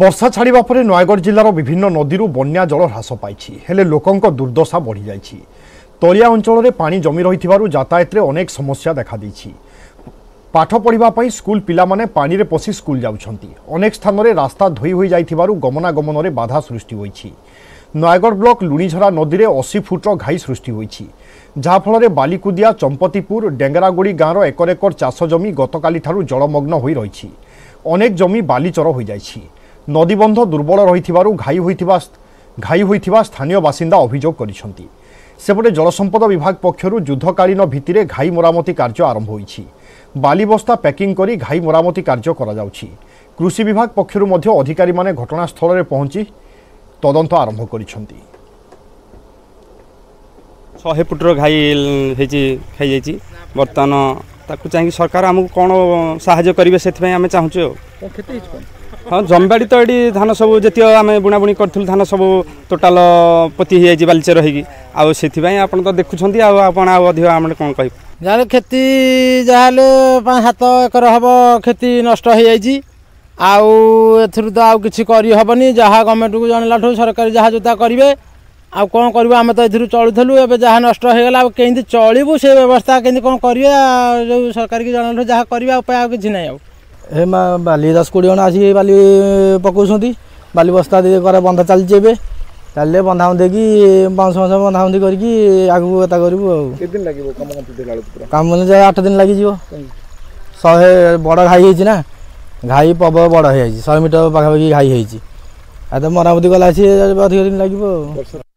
বর্ষা ছাড়া পরে নয়গড় জেলার বিভিন্ন নদীর বন্যা জল হ্রাস পাইছি হলে লোক দুর্দশা বড় যাই তলিয়া অঞ্চলের পাঁচ জমি রয়েছে যাতায়াতের অনেক সমস্যা দেখা দিয়েছে পাঠ পড়া স্কুল পিলামানে পানিরে পশি স্কুল যাচ্ছেন অনেক স্থানরে রাস্তা ধোই হয়ে যাই গমনাগমনের বাধা সৃষ্টি হয়েছে নয়গড় ব্লক লুণিঝরা নদীরে অশি ফুটর ঘাই সৃষ্টি হয়েছে যাফলের বালিকুদিয়া চম্পতিপুর ডেঙ্গরাগুড়ি গাঁর একর একর চাষ জমি গতকাল জলমগ্ন হয়ে রয়েছে অনেক জমি বালিচর হয়ে যাই নদীবন্ধ দুর্বল রয়েছে ঘাই হয়ে ঘাই হয়ে স্থানীয় বাসিন্দা অভিযোগ করেছেন সেপটে জলসম্পদ বিভাগ পক্ষ যুদ্ধকালীন ভিত্তিরে ঘাই মরামতি কাজ আরম্ভ হয়েছে বালিবস্তা প্যাকিং করে ঘাই মরামতি কাজ করা যাচ্ছে কৃষি বিভাগ পক্ষ অধিকারী মানে ঘটনাস্থলের পৌঁছি তদন্ত আরম্ভ করেছেন শহে ফুটর ঘাই ହେଇଛି ଖାଇଯାଇଛି ବର୍ତ୍ତମାନ ତାକୁ ଚାହିଁକି ସରକାର ଆମକୁ କ'ଣ ସାହାଯ୍ୟ କରିବେ ସେଥିପାଇଁ ଆମେ ଚାହୁଁଛୁ ଆଉ ହଁ ଜମିବାଡ଼ି ତ ଏଠି ଧାନ ସବୁ ଯେତିକ ଆମେ ବୁଣାବୁଣି କରିଥିଲୁ ଧାନ ସବୁ ଟୋଟାଲ ପୋତି ହେଇଯାଇଛି ବାଲିଚେର ହେଇକି ଆଉ ସେଥିପାଇଁ ଆପଣ ତ ଦେଖୁଛନ୍ତି ଆଉ ଆପଣ ଆଉ ଅଧିକ ଆମେ କ'ଣ କହିବୁ ଯାହାହେଲେ କ୍ଷତି ଯାହା ହେଲେ ପାଞ୍ଚ ହାତ ଏକର ହେବ କ୍ଷତି ନଷ୍ଟ ହେଇଯାଇଛି ଆଉ ଏଥିରୁ ତ ଆଉ କିଛି କରିହେବନି ଯାହା ଗଭର୍ଣ୍ଣମେଣ୍ଟକୁ ଜଣାଇଲାଠୁ ସରକାର ଯାହା ଯୋତା କରିବେ ଆଉ କ'ଣ କରିବୁ ଆମେ ତ ଏଥିରୁ ଚଳୁଥିଲୁ ଏବେ ଯାହା ନଷ୍ଟ ହେଇଗଲା ଆଉ କେମିତି ଚଳିବୁ ସେ ବ୍ୟବସ୍ଥା କେମିତି କ'ଣ କରିବା ଯେଉଁ ସରକାରକି ଜଣାଇଲାଠୁ ଯାହା କରିବା ଉପାୟ ଆଉ କିଛି ନାହିଁ ଆଉ ଏ ବାଲି ଦଶ କୋଡ଼ିଏ ଜଣ ଆସିକି ବାଲି ପକାଉଛନ୍ତି ବାଲି ବସ୍ତା କରା ବନ୍ଧା ଚାଲିଛି ଏବେ ଚାଲିଲେ ବନ୍ଧା ବନ୍ଧେଇକି ବାଉଁଶ ବାଉଁଶ ବନ୍ଧା ବନ୍ଧି କରିକି ଆଗକୁ ଏତା କରିବୁ ଆଉ କାମ କାମ ଯାଏ ଆଠ ଦିନ ଲାଗିଯିବ ଶହେ ବଡ଼ ଘାଇ ହେଇଛି ନା ଘାଇ ପ୍ରବଳ ବଡ଼ ହେଇଯାଇଛି ଶହେ ମିଟର ପାଖାପାଖି ଘାଇ ହେଇଛି ଆଉ ତ ମରାମତି କଲା ସିଏ ଅଧିକ ଦିନ ଲାଗିବ ଆଉ